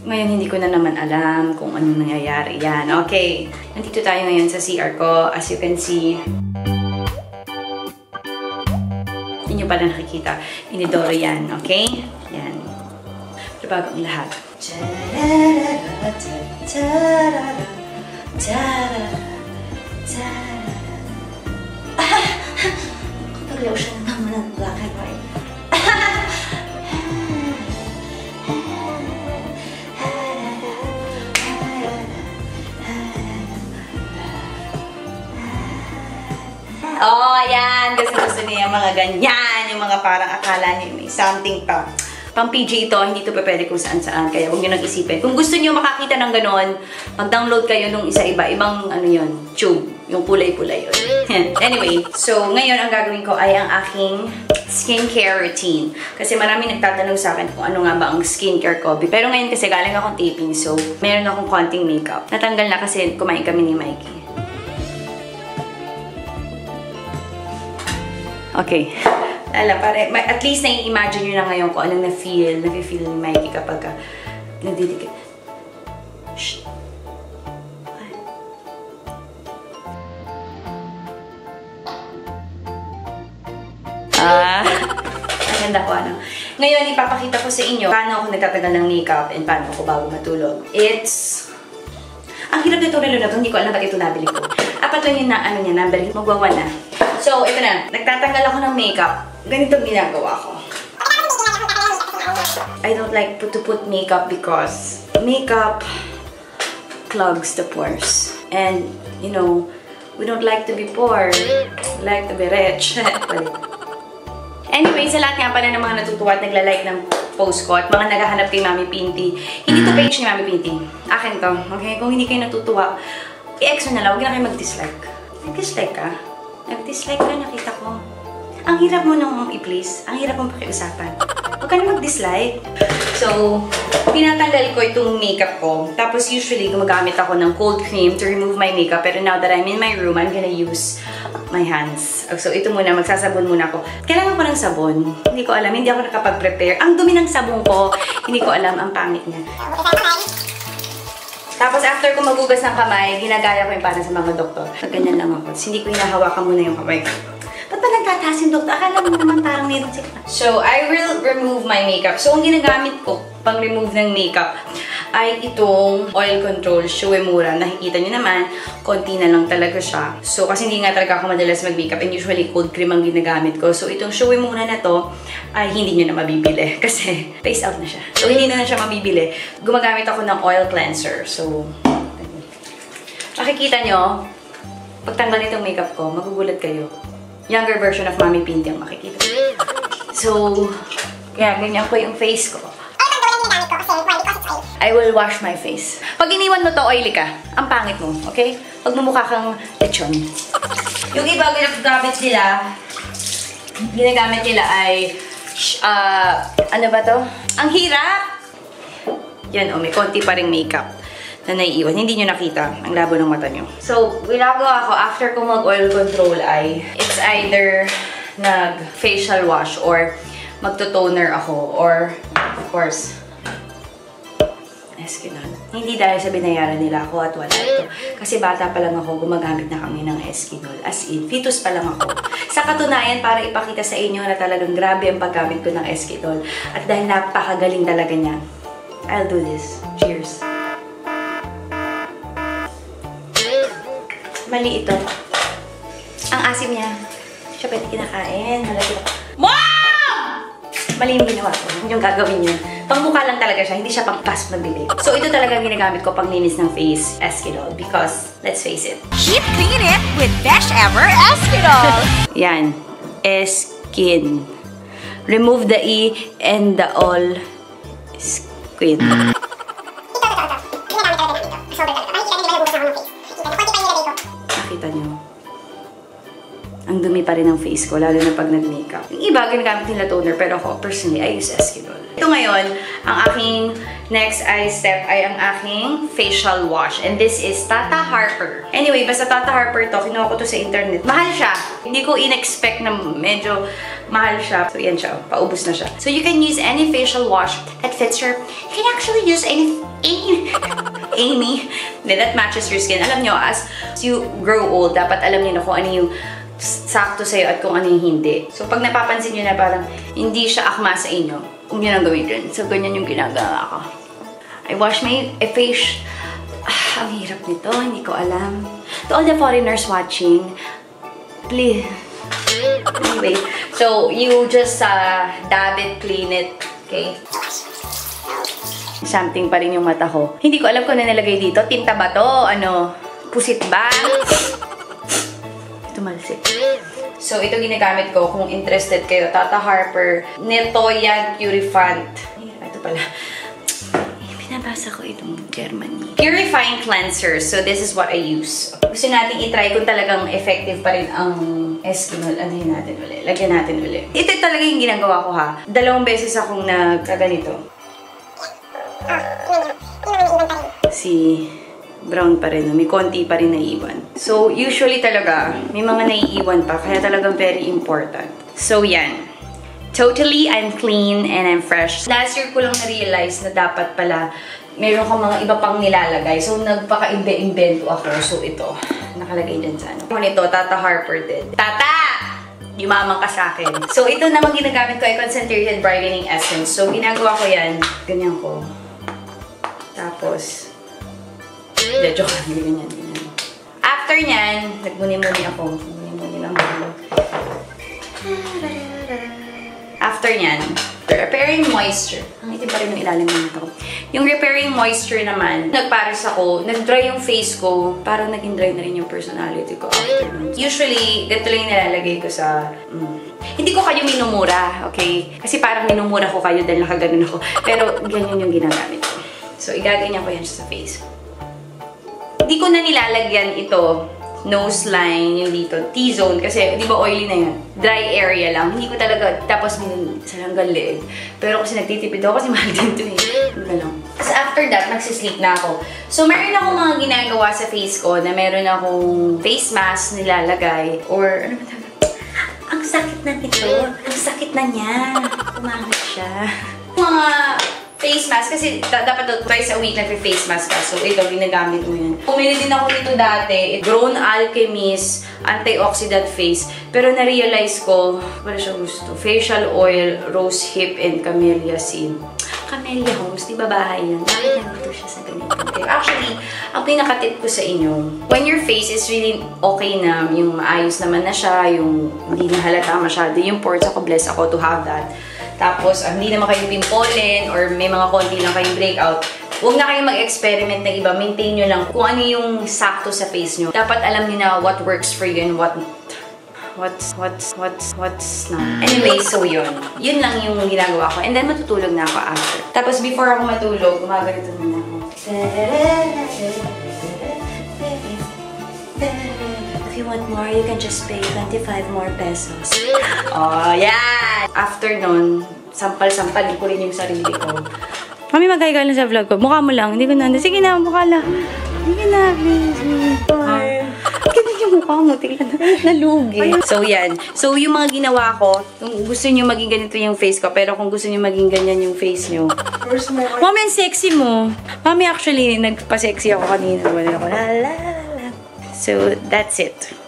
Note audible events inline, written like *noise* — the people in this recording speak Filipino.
Ngayon, hindi ko na naman alam kung anong nangyayari. Yan, okay. Nandito tayo ngayon sa CR ko. As you can see, hindi nyo pala nakikita. Inidoro yan, okay? Yan. Pero bago *laughs* ang lahat. Kapag lotion naman ng black and white. Oh, ayan. Gusto gusto niya mga ganyan. Yung mga parang akala niyo may something pa. Pang PJ ito, hindi ito pwede kung saan saan. Kaya huwag niyo nang isipin. Kung gusto niyo makakita ng ganon, mag-download kayo nung isa-iba. Ibang ano yun, tube. Yung pulay-pulay yun. *laughs* anyway, so ngayon ang gagawin ko ay ang aking skincare routine. Kasi marami nagtatanong sa akin kung ano nga ba ang skincare ko. Pero ngayon kasi galing akong taping, so meron akong konting makeup. Natanggal na kasi kumain kami ni Mikey. Okay. Alam, pare, at least nai-imagine nyo na ngayon kung anong na-feel, na-feel ni Mikey kapag uh, nagdidikit. Shh. Ay. Ah, *laughs* maganda ko ano. Ngayon, ipapakita ko sa inyo paano ako nagtatagal ng makeup and paano ako bago matulog. It's ang hirap nito relo na to, hindi ko alam ba't ito nabili ko. Apat lang yung na, ano niya, number, magwawa na. So, ito na, nagtatanggal ako ng makeup. Ganito ginagawa ko. I don't like to, put makeup because makeup clogs the pores. And, you know, we don't like to be poor. We like to be rich. *laughs* Anyway, sa lahat nga pala ng mga natutuwa at nagla-like ng post ko at mga naghahanap kay Mami Pinty, hindi to page ni Mami Pinty. Akin to, okay? Kung hindi kayo natutuwa, i-exo na lang, huwag na kayo mag-dislike. Nag-dislike ka? Nag-dislike ka, nakita ko. Ang hirap mo nung i-please. Ang hirap mong pakiusapan. Huwag ka na mag-dislike. So, tinatanggal ko itong makeup ko. Tapos usually, gumagamit ako ng cold cream to remove my makeup. Pero now that I'm in my room, I'm gonna use my hands. So, ito muna, magsasabon muna ako. Kailangan ko ng sabon. Hindi ko alam, hindi ako nakapag-prepare. Ang dumi ng sabon ko, hindi ko alam, ang pangit niya. Tapos after ko magugas ng kamay, ginagaya ko yung para sa mga doktor. Ganyan lang ako. Hindi ko hinahawakan muna yung kamay ko. Ba't ba nagtataas doktor? Akala mo naman parang meron sila. So, I will remove my makeup. So, ang ginagamit ko pang remove ng makeup ay itong oil control Shuemura. Nakikita nyo naman, konti na lang talaga siya. So, kasi hindi nga talaga ako madalas mag-makeup and usually cold cream ang ginagamit ko. So, itong Shuemura na to ay hindi nyo na mabibili *laughs* kasi face out na siya. So, hindi na na siya mabibili. Gumagamit ako ng oil cleanser. So, makikita nyo, pagtanggal nitong makeup ko, magugulat kayo. Younger version of Mami Pinty ang makikita. So, kaya ganyan ko yung face ko. I will wash my face. Pag iniwan mo to, oily ka. Ang pangit mo, okay? Pag mumukha kang lechon. Yung iba, ginagamit nila, ginagamit nila ay, ah, ano ba to? Ang hirap! Yan, oh, may konti pa ring makeup na naiiwan. Hindi nyo nakita ang labo ng mata nyo. So, ginagawa ko after ko mag-oil control ay, it's either nag-facial wash or magto-toner ako or, of course, Eskinol. Hindi dahil sa binayaran nila ako at wala ito. Kasi bata pa lang ako, gumagamit na kami ng Eskinol. As in, fetus pa lang ako. Sa katunayan, para ipakita sa inyo na talagang grabe ang paggamit ko ng Eskinol. At dahil napakagaling talaga niya, I'll do this. Cheers. Mali ito. Ang asim niya. Siya pwede kinakain. Halagi Mom! Mali yung ginawa ko. Hindi yung gagawin niya. Pangmukha lang talaga siya. Hindi siya pangpas na bibig. So, ito talaga ang ginagamit ko pang linis ng face, Eskinol. Because, let's face it. Keep clean it with Best Ever Eskinol. *laughs* Yan. Eskin. Remove the E and the all skin. Nakita niyo? Ang dumi pa rin ng face ko, lalo na pag nag-makeup. Yung iba, ginagamit nila toner, pero ako, personally, I use Eskinol. Ito ngayon, ang aking next eye step ay ang aking facial wash. And this is Tata Harper. Anyway, basta Tata Harper to, kinuha ko to sa internet. Mahal siya. Hindi ko in-expect na medyo Mahal siya. So, yan siya. Paubos na siya. So, you can use any facial wash that fits your... You can actually use any... any *laughs* Amy. That matches your skin. Alam nyo, as you grow old, dapat alam niyo na kung ano yung sakto sa'yo at kung ano yung hindi. So, pag napapansin nyo na parang hindi siya akma sa inyo, huwag nyo nang gawin dyan. So, ganyan yung ginagawa ko. I wash my face. Ah, ang hirap nito. Hindi ko alam. To all the foreigners watching, please. Anyway, so you just uh, dab it, clean it, okay? Something pa rin yung mata ko. Hindi ko alam kung ano nilagay dito. Tinta ba to? Ano? Pusit ba? Tumalsik. So, ito ginagamit ko kung interested kayo. Tata Harper, Netoyan Purifant. Ito pala. Eh, Pinabasa ko itong Germany. Purifying cleanser. So, this is what I use. Gusto natin itry kung talagang effective pa rin ang Eskinol. Ano yun natin uli? Lagyan natin uli. Ito talaga yung ginagawa ko ha. Dalawang beses akong nagkaganito. Si brown pa rin. May konti pa rin naiiwan. So, usually talaga, may mga naiiwan pa. Kaya talagang very important. So, yan. Totally, I'm clean and I'm fresh. Last year ko lang na-realize na dapat pala meron kang mga iba pang nilalagay. So, nagpaka-imbe-imbento ako. So, ito. Nakalagay dyan sa ano. Kung ito, Tata Harper din. Tata! Yumamang ka sa akin. So, ito naman ginagamit ko ay Concentrated Brightening Essence. So, ginagawa ko yan. Ganyan ko. Tapos, hindi, joke lang. Ganyan, ganyan. After nyan, nagmuni-muni ako. Muni-muni lang ako. After nyan, repairing moisture. Ang itim pa rin yung ilalim ng ito. Yung repairing moisture naman, nagpares ako, nag-dry yung face ko, parang naging dry na rin yung personality ko. Usually, ganito lang yung nilalagay ko sa... Mm, hindi ko kayo minumura, okay? Kasi parang minumura ko kayo dahil nakaganon ako. Pero ganyan yung ginagamit ko. So, igaganyan ko yan sa face. Hindi ko na nilalagyan ito nose line, yung dito, T-zone, kasi di ba oily na yun? Dry area lang. Hindi ko talaga, tapos sa hanggang leeg. Pero kasi nagtitipid ako kasi *laughs* mahal din ito eh. Ano lang. Tapos after that, nagsisleep na ako. So, meron akong mga ginagawa sa face ko na meron akong face mask nilalagay or ano ba tawag? Ang sakit na nito. Ang sakit na niya. Kumangit siya. Mga face mask, kasi da- dapat daw twice a week nagpe-face mask ka. So, ito, ginagamit mo yan. Pumili din ako nito dati. Grown Alchemist Antioxidant Face. Pero na-realize ko, wala siya gusto. Facial Oil, Rose Hip, and Camellia Seed. Camellia Homes, di ba bahay yan? Bakit nandito siya sa ganito? Okay. Actually, ang pinaka-tip ko sa inyo, when your face is really okay na, yung maayos naman na siya, yung hindi na halata masyado, yung pores ako, blessed ako to have that. Tapos, ah, hindi naman kayo pimpollen or may mga konti lang kayong breakout, huwag na kayong mag-experiment ng iba. Maintain nyo lang kung ano yung sakto sa face nyo. Dapat alam nyo na what works for you and what what's, what's, what's, what's not. Anyway, so yun. Yun lang yung ginagawa ko. And then, matutulog na ako after. Tapos, before ako matulog, gumaganito muna ako. If want more, you can just pay 25 more pesos. Oh, yan! After nun, sampal-sampalin ko rin yung sarili ko. Mami, maghay ka lang sa vlog ko. Mukha mo lang. Hindi ko na. Sige na, mukha lang. Sige na, please. Bye. Ganun yung mukha mo. Tingnan na. Nalugi. So, yan. So, yung mga ginawa ko, kung gusto nyo maging ganito yung face ko, pero kung gusto nyo maging ganyan yung face nyo, Mami, ang sexy mo. Mami, actually, nagpa-sexy ako kanina. Wala ako, la la. So, that's it.